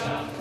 Shout.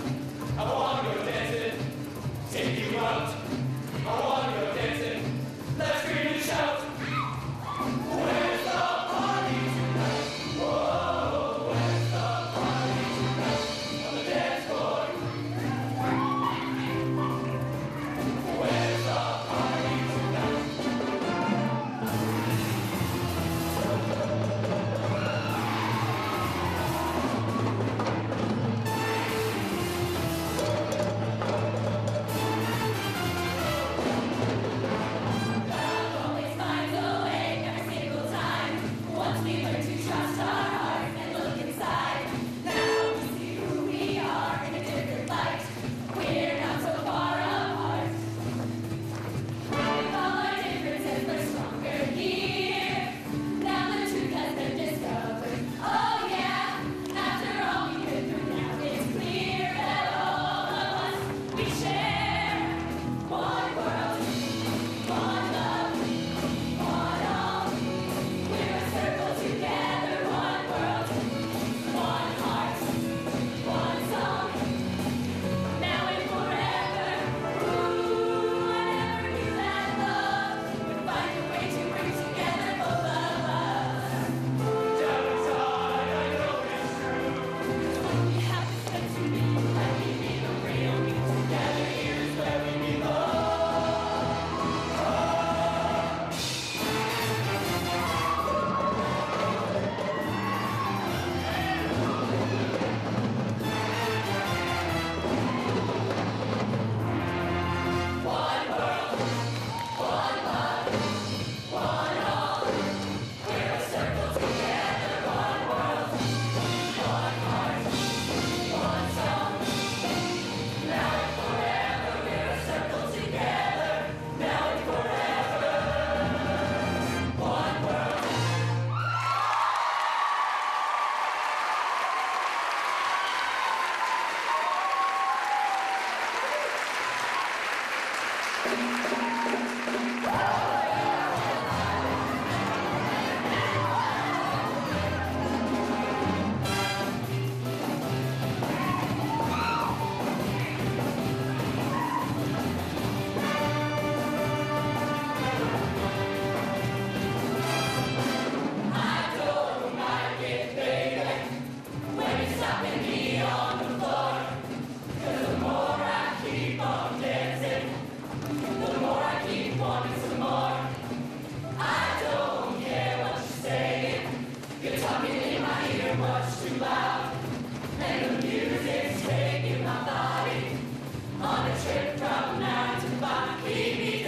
From now to Bucky.